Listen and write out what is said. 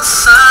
outside.